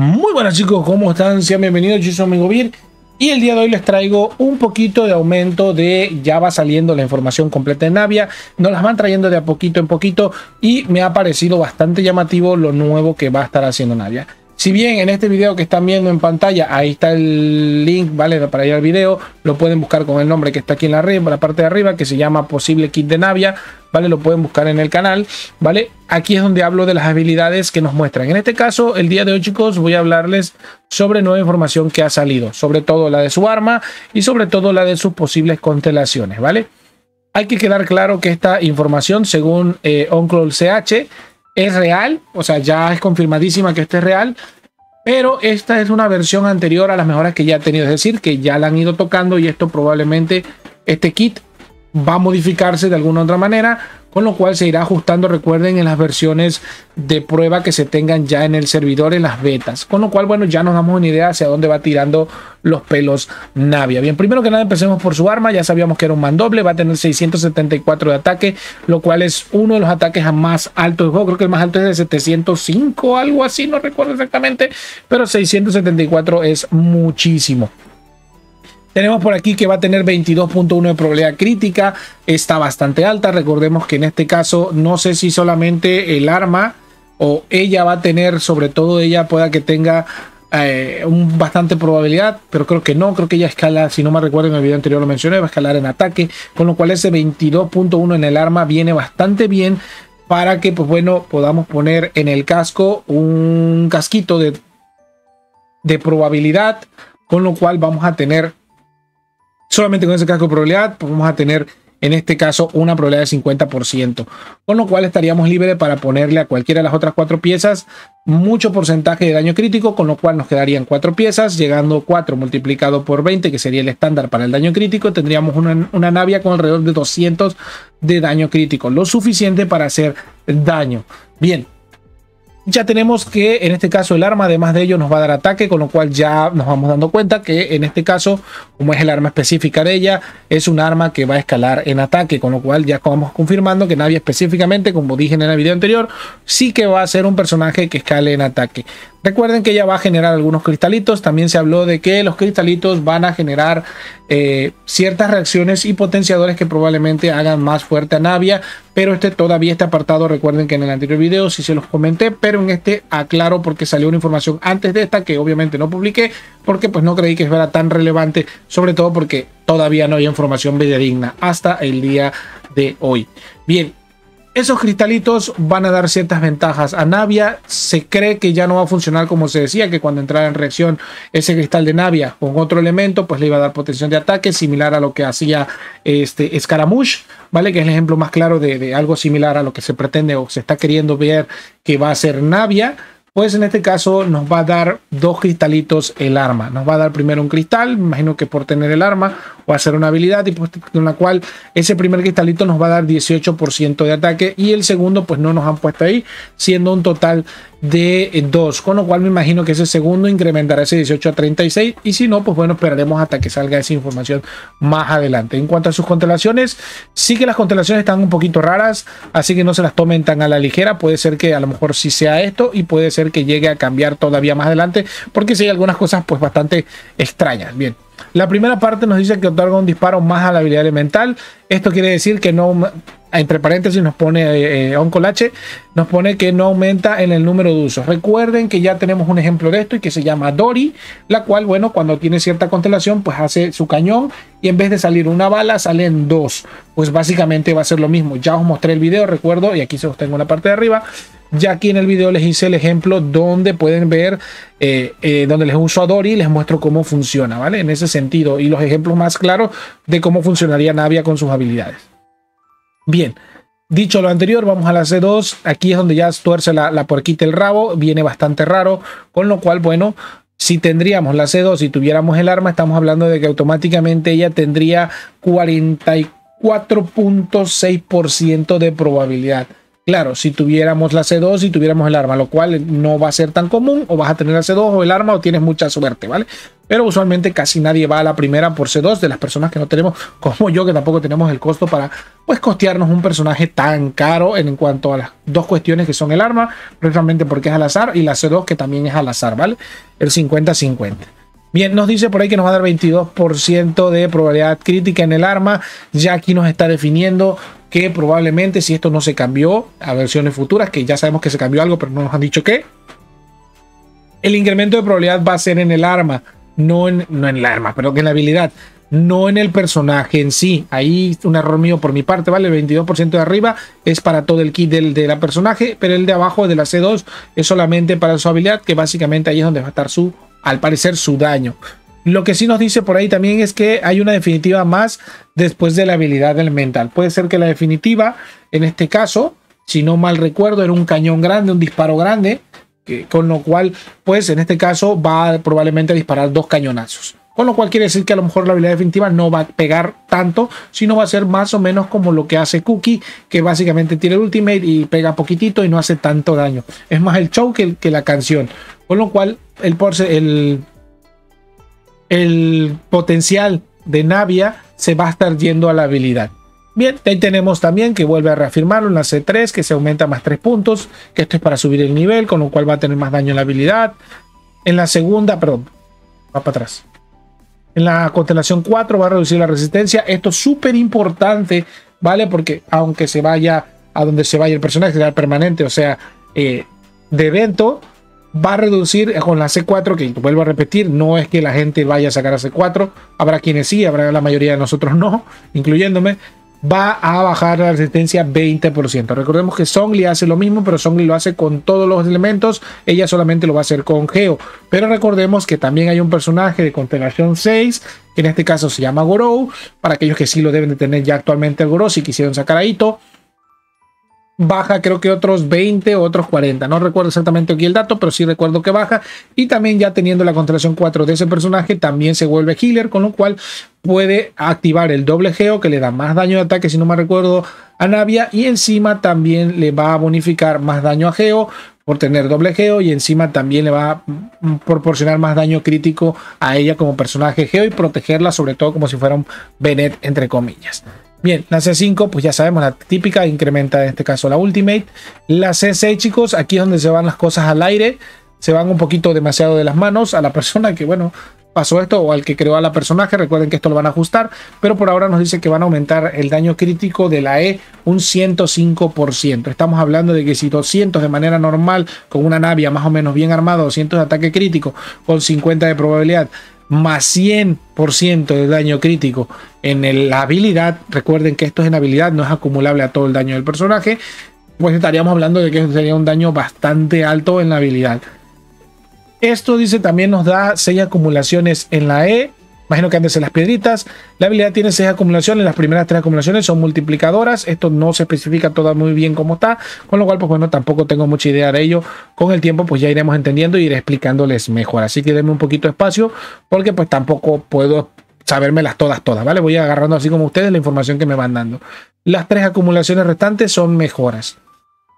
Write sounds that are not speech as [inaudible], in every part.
Muy buenas chicos, ¿cómo están? Sean bienvenidos, yo soy amigo Vir y el día de hoy les traigo un poquito de aumento de ya va saliendo la información completa de Navia, nos las van trayendo de a poquito en poquito y me ha parecido bastante llamativo lo nuevo que va a estar haciendo Navia. Si bien en este video que están viendo en pantalla, ahí está el link, ¿vale? Para ir al video, lo pueden buscar con el nombre que está aquí en la, la parte de arriba, que se llama Posible Kit de Navia, ¿vale? Lo pueden buscar en el canal, ¿vale? Aquí es donde hablo de las habilidades que nos muestran. En este caso, el día de hoy, chicos, voy a hablarles sobre nueva información que ha salido, sobre todo la de su arma y sobre todo la de sus posibles constelaciones, ¿vale? Hay que quedar claro que esta información, según eh, CH, es real, o sea, ya es confirmadísima que este es real, pero esta es una versión anterior a las mejoras que ya ha tenido, es decir, que ya la han ido tocando y esto probablemente, este kit va a modificarse de alguna otra manera, con lo cual se irá ajustando, recuerden, en las versiones de prueba que se tengan ya en el servidor, en las betas. Con lo cual, bueno, ya nos damos una idea hacia dónde va tirando los pelos Navia. Bien, primero que nada empecemos por su arma, ya sabíamos que era un mandoble, va a tener 674 de ataque, lo cual es uno de los ataques más altos del juego, creo que el más alto es de 705, algo así, no recuerdo exactamente, pero 674 es muchísimo. Tenemos por aquí que va a tener 22.1 de probabilidad crítica, está bastante alta. Recordemos que en este caso no sé si solamente el arma o ella va a tener, sobre todo ella pueda que tenga eh, un bastante probabilidad, pero creo que no, creo que ella escala, si no me recuerdo en el video anterior lo mencioné, va a escalar en ataque, con lo cual ese 22.1 en el arma viene bastante bien para que pues bueno podamos poner en el casco un casquito de, de probabilidad, con lo cual vamos a tener Solamente con ese casco de probabilidad vamos a tener en este caso una probabilidad de 50%, con lo cual estaríamos libres para ponerle a cualquiera de las otras cuatro piezas mucho porcentaje de daño crítico, con lo cual nos quedarían cuatro piezas, llegando 4 multiplicado por 20, que sería el estándar para el daño crítico, tendríamos una, una navia con alrededor de 200 de daño crítico, lo suficiente para hacer daño. Bien, ya tenemos que en este caso el arma además de ello nos va a dar ataque, con lo cual ya nos vamos dando cuenta que en este caso, como es el arma específica de ella, es un arma que va a escalar en ataque, con lo cual ya vamos confirmando que nadie específicamente, como dije en el video anterior, sí que va a ser un personaje que escale en ataque. Recuerden que ella va a generar algunos cristalitos. También se habló de que los cristalitos van a generar eh, ciertas reacciones y potenciadores que probablemente hagan más fuerte a Navia. Pero este todavía está apartado. Recuerden que en el anterior video sí se los comenté. Pero en este aclaro porque salió una información antes de esta que obviamente no publiqué. Porque pues no creí que fuera tan relevante. Sobre todo porque todavía no hay información digna hasta el día de hoy. Bien, esos cristalitos van a dar ciertas ventajas a Navia. Se cree que ya no va a funcionar como se decía, que cuando entrara en reacción ese cristal de Navia con otro elemento, pues le iba a dar potencial de ataque, similar a lo que hacía este Scaramouche, ¿vale? Que es el ejemplo más claro de, de algo similar a lo que se pretende o se está queriendo ver que va a ser Navia pues en este caso nos va a dar dos cristalitos el arma. Nos va a dar primero un cristal, imagino que por tener el arma o hacer una habilidad y pues con la cual ese primer cristalito nos va a dar 18% de ataque y el segundo pues no nos han puesto ahí, siendo un total de 2, con lo cual me imagino que ese segundo incrementará ese 18 a 36 y si no, pues bueno, esperaremos hasta que salga esa información más adelante. En cuanto a sus constelaciones, sí que las constelaciones están un poquito raras, así que no se las tomen tan a la ligera, puede ser que a lo mejor sí sea esto y puede ser que llegue a cambiar todavía más adelante, porque si hay algunas cosas pues bastante extrañas. Bien. La primera parte nos dice que otorga un disparo más a la habilidad elemental. Esto quiere decir que no entre paréntesis nos pone eh, Oncolache, nos pone que no aumenta en el número de usos. Recuerden que ya tenemos un ejemplo de esto y que se llama Dori, la cual, bueno, cuando tiene cierta constelación, pues hace su cañón y en vez de salir una bala, salen dos. Pues básicamente va a ser lo mismo. Ya os mostré el video, recuerdo, y aquí se los tengo en la parte de arriba. Ya aquí en el video les hice el ejemplo donde pueden ver, eh, eh, donde les uso a Dori y les muestro cómo funciona, ¿vale? En ese sentido, y los ejemplos más claros de cómo funcionaría Navia con sus habilidades. Bien, dicho lo anterior, vamos a la C2. Aquí es donde ya tuerce la, la puerquita el rabo, viene bastante raro, con lo cual, bueno, si tendríamos la C2 y tuviéramos el arma, estamos hablando de que automáticamente ella tendría 44.6% de probabilidad. Claro, si tuviéramos la C2 y tuviéramos el arma, lo cual no va a ser tan común, o vas a tener la C2 o el arma o tienes mucha suerte, ¿vale? Pero usualmente casi nadie va a la primera por C2 de las personas que no tenemos, [laughs] como yo, que tampoco tenemos el costo para pues costearnos un personaje tan caro en cuanto a las dos cuestiones que son el arma, precisamente porque es al azar, y la C2 que también es al azar, ¿vale? El 50-50. Bien, nos dice por ahí que nos va a dar 22% de probabilidad crítica en el arma. Ya aquí nos está definiendo que probablemente si esto no se cambió a versiones futuras, que ya sabemos que se cambió algo, pero no nos han dicho qué, el incremento de probabilidad va a ser en el arma, no en, no en el arma, pero en la habilidad, no en el personaje en sí. Ahí un error mío por mi parte, ¿vale? El 22% de arriba es para todo el kit del, de la personaje, pero el de abajo de la C2 es solamente para su habilidad, que básicamente ahí es donde va a estar su al parecer su daño. Lo que sí nos dice por ahí también es que hay una definitiva más después de la habilidad elemental. Puede ser que la definitiva, en este caso, si no mal recuerdo, era un cañón grande, un disparo grande, con lo cual, pues en este caso va probablemente a disparar dos cañonazos. Con lo cual quiere decir que a lo mejor la habilidad definitiva no va a pegar tanto, sino va a ser más o menos como lo que hace Cookie, que básicamente tiene el ultimate y pega poquitito y no hace tanto daño. Es más el show que, que la canción. Con lo cual el, el, el potencial de Navia se va a estar yendo a la habilidad. Bien, ahí tenemos también que vuelve a reafirmarlo en la C3, que se aumenta más 3 puntos, que esto es para subir el nivel, con lo cual va a tener más daño en la habilidad. En la segunda, perdón, va para atrás. En la constelación 4 va a reducir la resistencia. Esto es súper importante, ¿vale? Porque aunque se vaya a donde se vaya el personaje, será permanente, o sea, eh, de evento, va a reducir con la C4, que vuelvo a repetir, no es que la gente vaya a sacar a C4, habrá quienes sí, habrá la mayoría de nosotros no, incluyéndome, va a bajar la resistencia 20%. Recordemos que Songli hace lo mismo, pero Songli lo hace con todos los elementos, ella solamente lo va a hacer con Geo. Pero recordemos que también hay un personaje de constelación 6, que en este caso se llama Gorou, para aquellos que sí lo deben de tener ya actualmente el Gorou, si quisieron sacar a Ito baja creo que otros 20 o otros 40. No recuerdo exactamente aquí el dato, pero sí recuerdo que baja. Y también ya teniendo la constelación 4 de ese personaje, también se vuelve healer, con lo cual puede activar el doble geo que le da más daño de ataque, si no me recuerdo, a Navia. Y encima también le va a bonificar más daño a Geo por tener doble geo y encima también le va a proporcionar más daño crítico a ella como personaje geo y protegerla sobre todo como si fuera un Bennett entre comillas. Bien, la C5, pues ya sabemos, la típica, incrementa en este caso la Ultimate. La C6, chicos, aquí es donde se van las cosas al aire. Se van un poquito demasiado de las manos a la persona que, bueno, pasó esto o al que creó a la personaje. Recuerden que esto lo van a ajustar, pero por ahora nos dice que van a aumentar el daño crítico de la E un 105%. Estamos hablando de que si 200 de manera normal con una navia más o menos bien armada, 200 de ataque crítico con 50 de probabilidad, más 100% de daño crítico en la habilidad. Recuerden que esto es en habilidad, no es acumulable a todo el daño del personaje. Pues estaríamos hablando de que sería un daño bastante alto en la habilidad. Esto dice también nos da 6 acumulaciones en la E Imagino que antes en las piedritas. La habilidad tiene 6 acumulaciones. Las primeras 3 acumulaciones son multiplicadoras. Esto no se especifica todo muy bien cómo está. Con lo cual, pues bueno, tampoco tengo mucha idea de ello. Con el tiempo, pues ya iremos entendiendo y iré explicándoles mejor. Así que denme un poquito de espacio porque pues tampoco puedo sabérmelas todas, todas, ¿vale? Voy agarrando así como ustedes la información que me van dando. Las tres acumulaciones restantes son mejoras.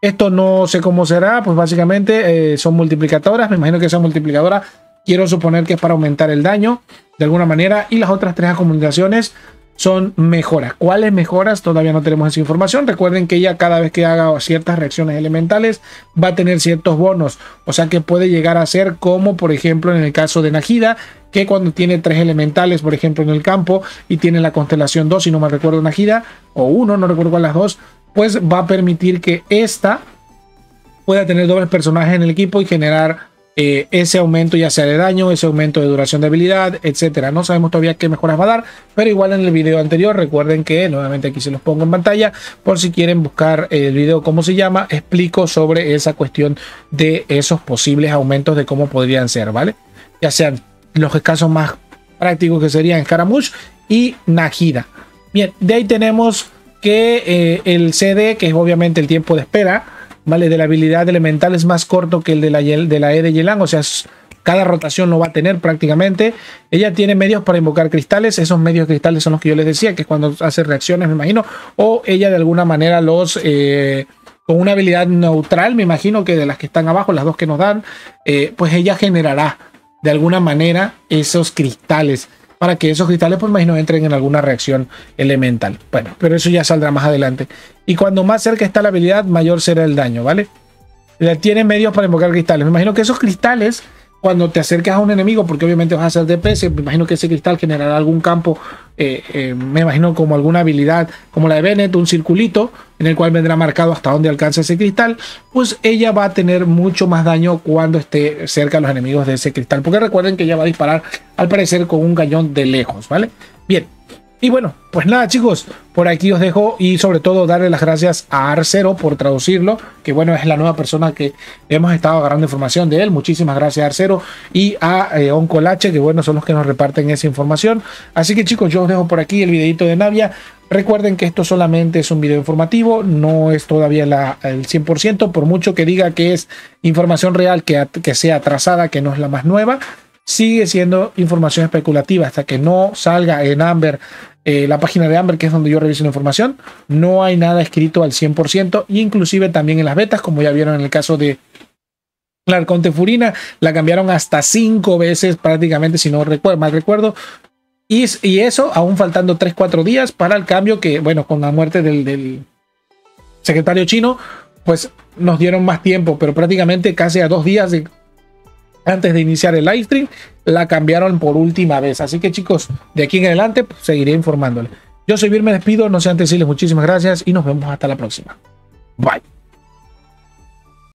Esto no sé cómo será, pues básicamente eh, son multiplicadoras. Me imagino que esa multiplicadora quiero suponer que es para aumentar el daño de alguna manera. Y las otras tres acumulaciones son mejoras. ¿Cuáles mejoras? Todavía no tenemos esa información. Recuerden que ella cada vez que haga ciertas reacciones elementales va a tener ciertos bonos. O sea que puede llegar a ser como por ejemplo en el caso de Najida, que cuando tiene tres elementales, por ejemplo en el campo, y tiene la constelación 2, si no me recuerdo Najida, o uno, no recuerdo cuál las dos, pues va a permitir que esta pueda tener dobles personajes en el equipo y generar eh, ese aumento ya sea de daño, ese aumento de duración de habilidad, etcétera. No sabemos todavía qué mejoras va a dar, pero igual en el video anterior, recuerden que nuevamente aquí se los pongo en pantalla por si quieren buscar el video cómo se llama, explico sobre esa cuestión de esos posibles aumentos de cómo podrían ser, ¿vale? Ya sean los casos más prácticos que serían Scaramouche y Najida. Bien, de ahí tenemos que eh, el CD, que es obviamente el tiempo de espera, ¿vale? De la habilidad elemental es más corto que el de la, de la E de Yelan, o sea, cada rotación lo va a tener prácticamente. Ella tiene medios para invocar cristales, esos medios cristales son los que yo les decía, que es cuando hace reacciones, me imagino, o ella de alguna manera los... Eh, con una habilidad neutral, me imagino que de las que están abajo, las dos que nos dan, eh, pues ella generará de alguna manera esos cristales para que esos cristales, pues imagino, entren en alguna reacción elemental. Bueno, pero eso ya saldrá más adelante. Y cuando más cerca está la habilidad, mayor será el daño, ¿vale? Tiene medios para invocar cristales. Me imagino que esos cristales cuando te acercas a un enemigo, porque obviamente vas a hacer DPS, me imagino que ese cristal generará algún campo, eh, eh, me imagino como alguna habilidad como la de Bennett, un circulito en el cual vendrá marcado hasta dónde alcanza ese cristal, pues ella va a tener mucho más daño cuando esté cerca de los enemigos de ese cristal, porque recuerden que ella va a disparar al parecer con un cañón de lejos, ¿vale? Bien, y bueno, pues nada chicos, por aquí os dejo y sobre todo darle las gracias a Arcero por traducirlo, que bueno, es la nueva persona que hemos estado agarrando información de él. Muchísimas gracias Arcero y a eh, Oncolache, que bueno, son los que nos reparten esa información. Así que chicos, yo os dejo por aquí el videito de Navia. Recuerden que esto solamente es un video informativo, no es todavía la, el 100%, por mucho que diga que es información real, que, que sea atrasada, que no es la más nueva sigue siendo información especulativa hasta que no salga en Amber eh, la página de Amber, que es donde yo reviso la información, no hay nada escrito al 100%, y inclusive también en las betas, como ya vieron en el caso de la Conte Furina, la cambiaron hasta cinco veces prácticamente, si no recuerdo, mal recuerdo. Y, y eso aún faltando 3-4 días para el cambio que, bueno, con la muerte del, del secretario chino, pues nos dieron más tiempo, pero prácticamente casi a dos días de antes de iniciar el live stream, la cambiaron por última vez. Así que chicos, de aquí en adelante pues, seguiré informándole. Yo soy Vir, me despido, no sé antes decirles muchísimas gracias y nos vemos hasta la próxima. Bye.